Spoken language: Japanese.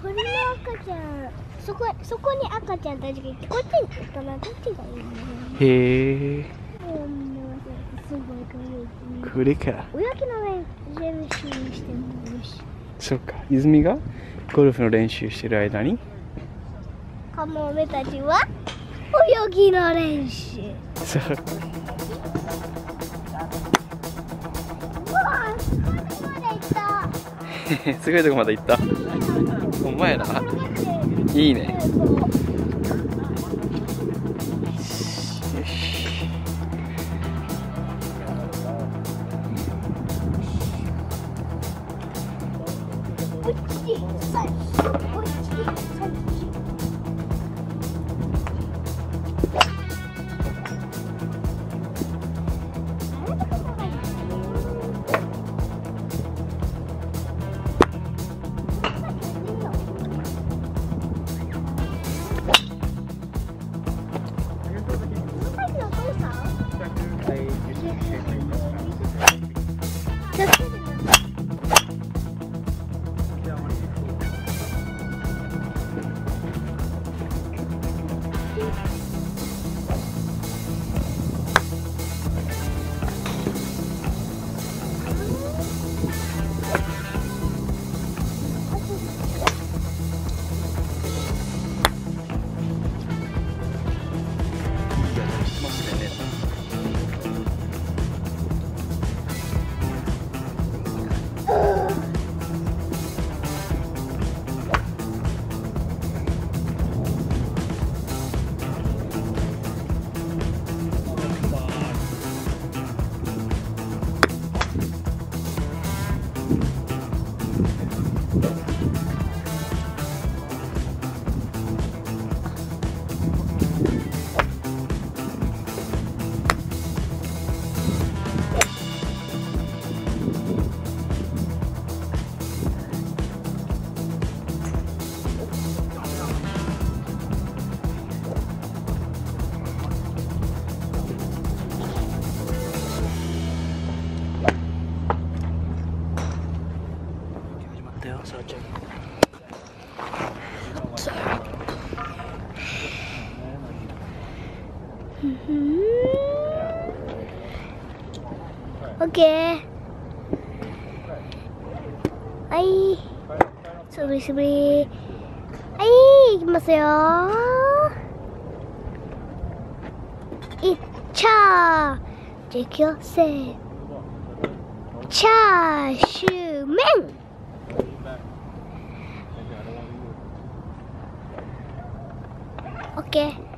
鳥の赤ちゃん。そこそこに赤ちゃんたちがいてこっちに行ったらどっちがいいのへえ。これ。か泳ぎの練習してもいいし。そっか。泉がゴルフの練習してる間に。カモメたちは泳ぎの練習。そう。うわすごいとこまで行った すごいとこまで行った。ほんまやな。転がっていいね。そオッケーはいすぶりすぶりはい行きますよいっちゃー実況せーチャーシュー麺オッケー